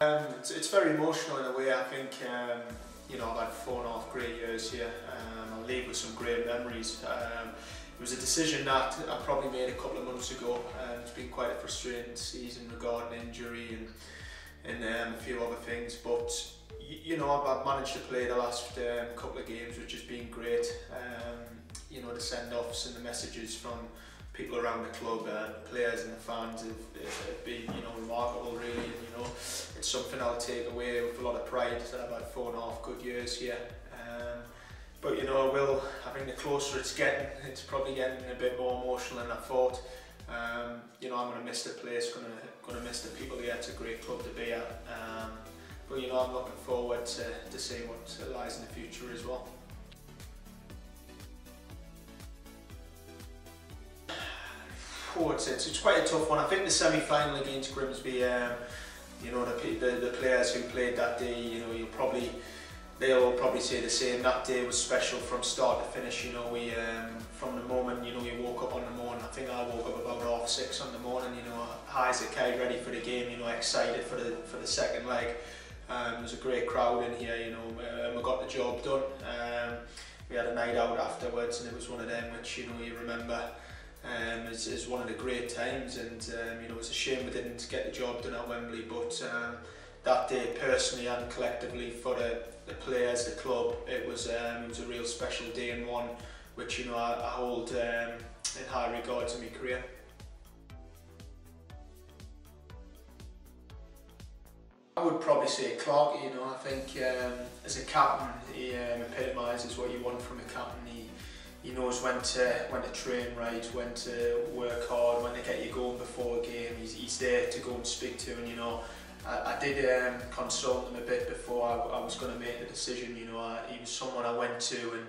it's, it's very emotional in a way. I think um, you know I've had four and a half great years here. Um, I'll leave with some great memories. Um, it was a decision that I probably made a couple of months ago. Um, it's been quite a frustrating season regarding injury and and um, a few other things, but you know I've, I've managed to play the last um, couple of games, which has been great. Um, you know the send-offs and the messages from people around the club, uh, players and the fans have, have been you know remarkable really and you know it's something I'll take away with a lot of pride that I've had four and a half good years here. Um, but you know, I will. I think the closer it's getting, it's probably getting a bit more emotional than I thought. Um, you know, I'm going to miss the place, going to going to miss the people here. It's a great club to be at. Um, but you know, I'm looking forward to, to seeing what lies in the future as well. Oh, it's, quite a tough one. I think the semi-final against Grimsby, um, you know, the, the, the players who played that day, you know, you'll probably they'll probably say the same. That day was special from start to finish. You know, we um, from the moment you know we woke up on the morning. I think I woke up about half six on the morning. You know, high as a kite, ready for the game. You know, excited for the for the second leg. Um, there was a great crowd in here. You know, um, we got the job done. Um, we had a night out afterwards, and it was one of them which you know you remember. Um, as, as one of the great times and um, you know it's a shame we didn't get the job done at Wembley but um, that day personally and collectively for the the players, the club. It was um, it was a real special day and one which you know I, I hold um, in high regards in my career. I would probably say Clark, you know, I think um, as a captain, he um, epitomises what you want from a captain. He, he knows when to when to train right, when to work hard, when to get you going before a game. He's, he's there to go and speak to, and you know, I, I did um, consult him a bit before I, I was going to make the decision. You know, I, he was someone I went to and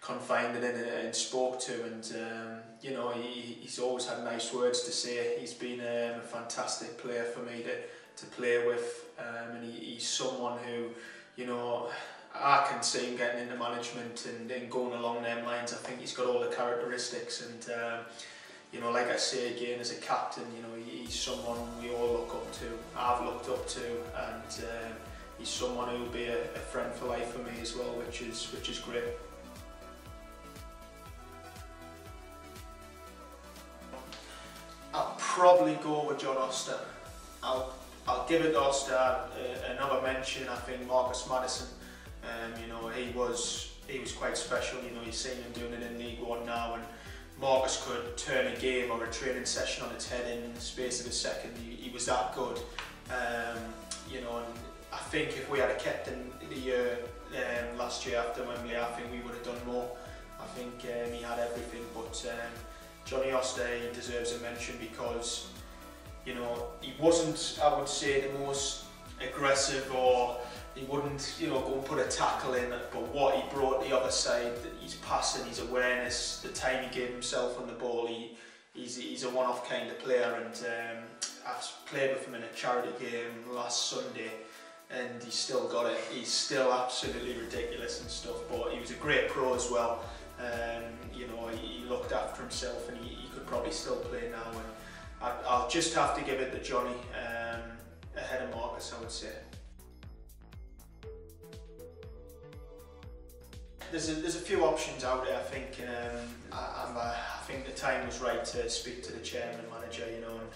confided in and, and spoke to, and um, you know, he, he's always had nice words to say. He's been um, a fantastic player for me to to play with, um, and he, he's someone who, you know. I can see him getting into management and, and going along them lines. I think he's got all the characteristics and um, you know, like I say again, as a captain, you know, he's someone we all look up to. I've looked up to, and uh, he's someone who'll be a, a friend for life for me as well, which is which is great. I'll probably go with John Oster. I'll I'll give it to Oster uh, another mention. I think Marcus Maddison. Um, you know, he was he was quite special. You know, you've seen him doing it in League One now, and Marcus could turn a game or a training session on its head in the space of a second. He, he was that good. Um, you know, and I think if we had kept in the year um, last year after Wembley, I think we would have done more. I think um, he had everything, but um, Johnny Oster deserves a mention because, you know, he wasn't, I would say, the most aggressive or he wouldn't, you know, go and put a tackle in, but what he brought the other side, his passing, his awareness, the time he gave himself on the ball, he, he's, he's a one-off kind of player and um, I've played with him in a charity game last Sunday and he's still got it. He's still absolutely ridiculous and stuff, but he was a great pro as well. Um, you know, he, he looked after himself and he, he could probably still play now. And I, I'll just have to give it to Johnny um, ahead of Marcus, I would say. There's a, there's a few options out there. I think um, I, uh, I think the time was right to speak to the chairman and manager. You know, and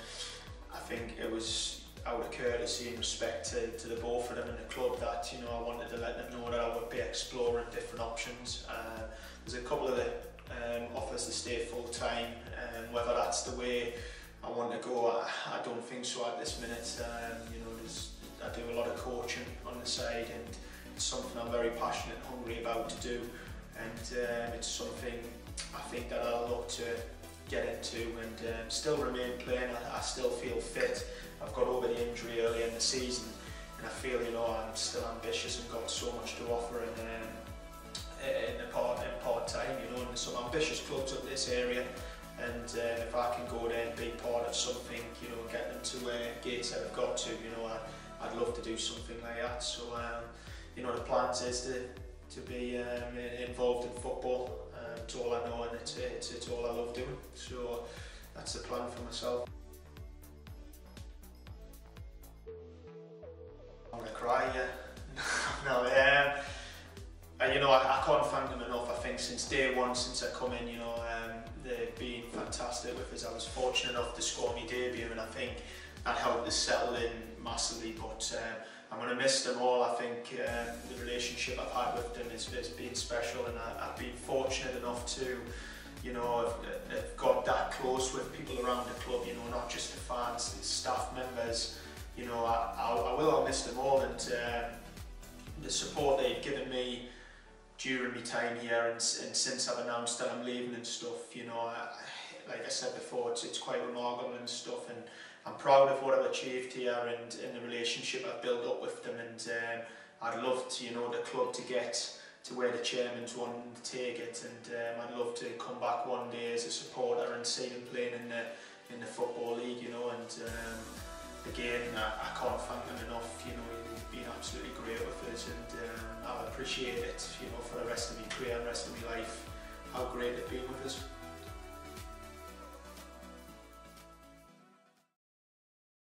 I think it was out of courtesy and respect to, to the both of them and the club that you know I wanted to let them know that I would be exploring different options. Uh, there's a couple of the um, offers to stay full time, and whether that's the way I want to go, I, I don't think so at this minute. Um, you know, there's, I do a lot of coaching on the side and it's something I'm very passionate and hungry about to do and um, it's something I think that I'll look to get into and um, still remain playing. I, I still feel fit. I've got over the injury early in the season and I feel you know I'm still ambitious and got so much to offer in, um, in, the part, in part time you know and some ambitious clubs up this area and uh, if I can go there and be part of something you know get them to where Gates have got to you know I, I'd love to do something like that so um, you know, the plans is to, to be um, involved in football. Um, it's all I know and it's, it's, it's all I love doing. So that's the plan for myself. I'm to cry. yeah. no, um, and, you know, I, I can't thank them enough. I think since day one, since I come in, you know, um, they've been fantastic with us. I was fortunate enough to score my debut, and I think that helped us settle in massively. But um, I'm going to miss them all. I think um, the relationship I've had with them has, been special, and I, I've been fortunate enough to, you know, have, have got that close with people around the club. You know, not just the fans, the staff members. You know, I, I, I will. I'll miss them all, and um, the support they've given me during my time here and, and since I've announced that I'm leaving and stuff, you know, I, like I said before, it's, it's quite remarkable and stuff and I'm proud of what I've achieved here and, and the relationship I've built up with them and um, I'd love to, you know, the club to get to where the chairman's wanting to take it and um, I'd love to come back one day as a supporter and see them playing in the in the football league, you know, and um, again, I, I can't thank them enough, you know, they've been absolutely great with us and um, I appreciate it, you know, for the rest of my career and the rest of my life, how great they've been with us.